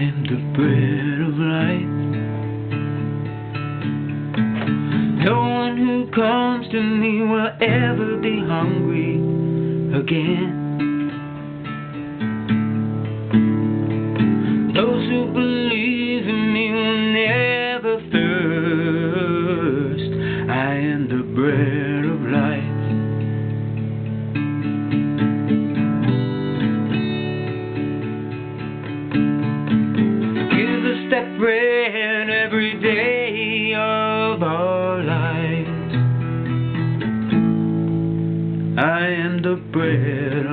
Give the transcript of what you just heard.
am the bread of life. No one who comes to me will ever be hungry again. Those who believe in me will never thirst. I am the bread of life. Bread every day of our lives. I am the bread